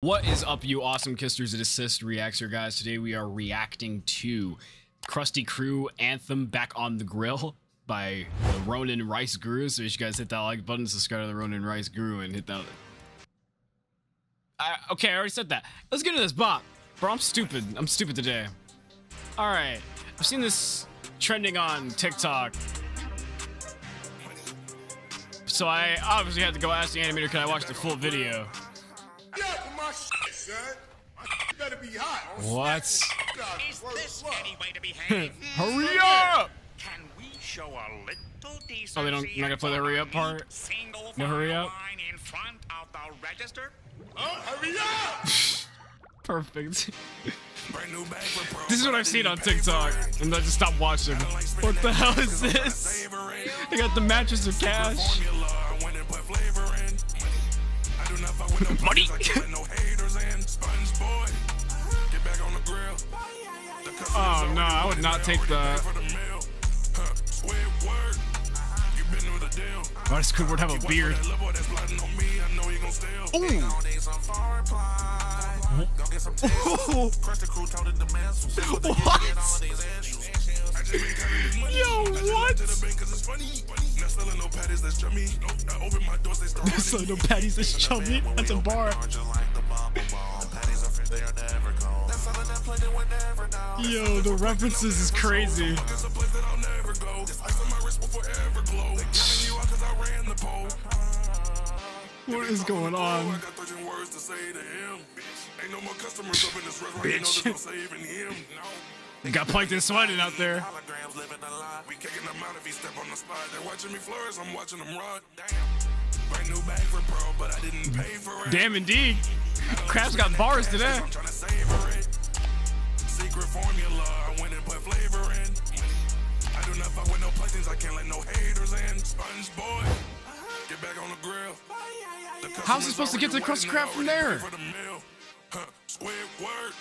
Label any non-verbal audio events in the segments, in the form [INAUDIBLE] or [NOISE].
What is up, you awesome kisters? It's Cist ReactZ guys. Today we are reacting to Krusty Krew Anthem Back on the Grill by the Ronin Rice Guru. So you guys hit that like button, subscribe to the Ronin Rice Guru, and hit that. I, okay, I already said that. Let's get into this bop. Bro, I'm stupid. I'm stupid today. All right, I've seen this trending on TikTok. So I obviously had to go ask the animator, can I watch the full video? What? Is this any way to behave? Hmm. Hurry up! Can we show a little decency? Oh, they don't- not gonna play the hurry up part? Single No hurry up? line in front of the register? Huh? Hurry up! [LAUGHS] Perfect. This is what I've seen on TikTok, and I just stopped watching. What the hell is this? They got the mattress of cash. Money. Oh no, I would not take that. Oh, this could would have a beard. Ooh. what? [LAUGHS] Yo, what? [LAUGHS] There's no patties that's chummy. That's a bar. Yo, the references is crazy. What is going on? Bitch. They got plankton sweating out there. We kicking them out if he step on the slide. They're watching me flourish, I'm watching them run. Brand new bag for but I didn't pay for it. Damn, indeed. Crab's got bars today. Secret formula, I went and put flavor in. I do not fuck with no places, I can't let no haters in. Sponge boy, get back on the grill. The How's he supposed to get to Krusty Krab from there? for the meal. Huh, Squidward,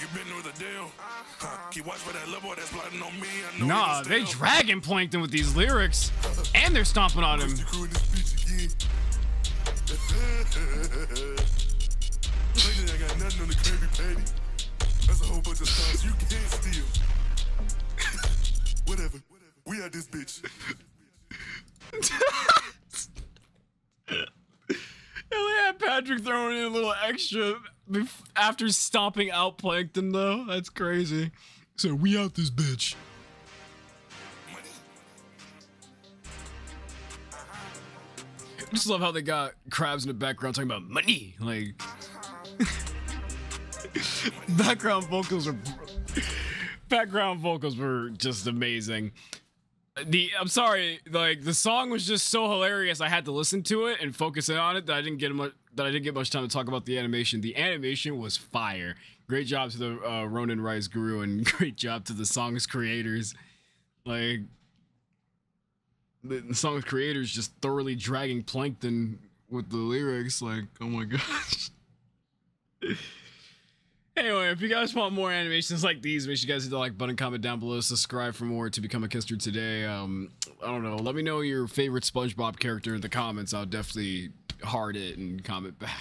you been through the deal. Huh, keep watch for that little boy that's plotting on me. I know Nah, they dragon Plankton with these lyrics. And they're stomping on him. Krusty Krew in this bitch again. [LAUGHS] Plankton ain't got nothing on the Krabby Patty. That's a whole bunch of stars you can't steal. Whatever. We are this bitch. [LAUGHS] They had Patrick throwing in a little extra after stomping out Plankton, though. That's crazy. So we out this bitch. I just love how they got Krabs in the background talking about money. Like, [LAUGHS] background vocals are background vocals were just amazing. The I'm sorry, like the song was just so hilarious. I had to listen to it and focus in on it that I didn't get much that I didn't get much time to talk about the animation. The animation was fire. Great job to the uh, Ronin Rice Guru and [LAUGHS] great job to the song's creators. Like the, the song's creators just thoroughly dragging Plankton with the lyrics. Like, oh my [LAUGHS] gosh. If you guys want more animations like these, make sure you guys hit the like button, comment down below, subscribe for more to become a Kister today. Um, I don't know. Let me know your favorite SpongeBob character in the comments. I'll definitely heart it and comment back.